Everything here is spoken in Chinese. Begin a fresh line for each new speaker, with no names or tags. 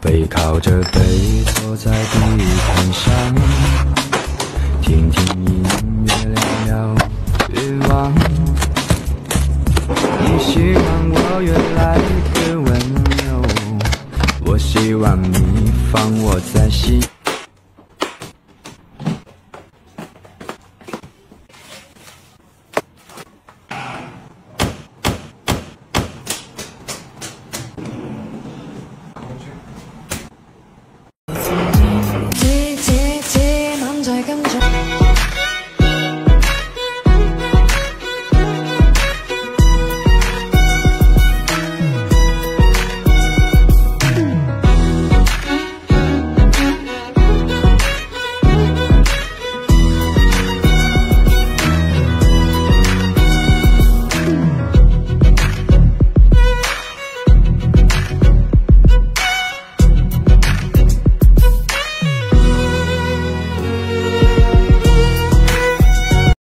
背靠着背坐在地毯上，听听音乐，聊聊欲望。你希望我越来越温柔，我希望你放我在心。